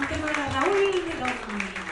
고생을 하나 올리는 겁니다.